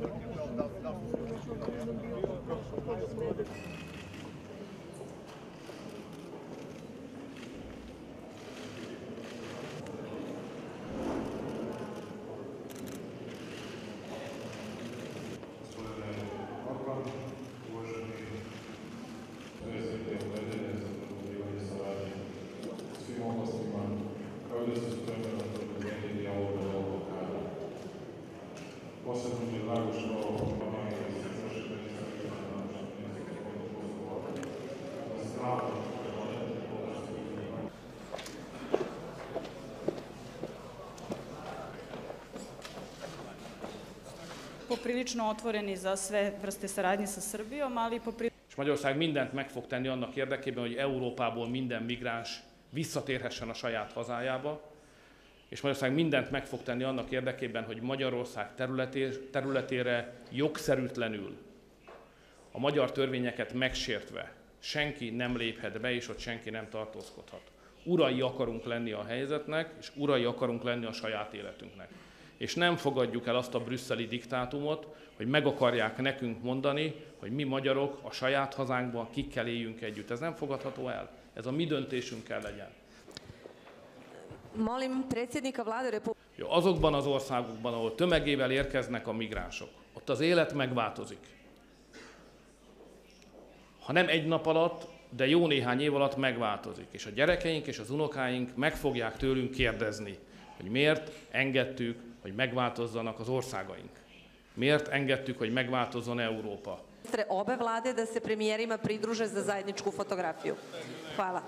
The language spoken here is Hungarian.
Thank you. Posebno mi je drago što vama poprilično otvoreni za sve vrste saradnje sa Srbijom, ali poprilično És Magyarország mindent meg fog tenni annak érdekében, hogy Európából minden migráns visszatérhessen a saját hazájába, és Magyarország mindent meg fog tenni annak érdekében, hogy Magyarország területé, területére jogszerűtlenül, a magyar törvényeket megsértve senki nem léphet be, és ott senki nem tartózkodhat. Urai akarunk lenni a helyzetnek, és urai akarunk lenni a saját életünknek. És nem fogadjuk el azt a brüsszeli diktátumot, hogy meg akarják nekünk mondani, hogy mi magyarok a saját hazánkban kikkel éljünk együtt. Ez nem fogadható el. Ez a mi döntésünk kell legyen. Molim predsjednika vlade Republike azokban az országokban, ahol tömegével érkeznek a migránsok, ott az élet megváltozik. Ha nem egy nap alatt, de jó néhány év alatt megváltozik. És a gyerekeink és az unokáink meg fogják tőlünk kérdezni, hogy miért engedtük, hogy megváltozzanak az országaink. Miért engedtük, hogy megváltozzon Európa. obe vlade da se premijerima pridruže za zajedničku fotografiju. Hvala.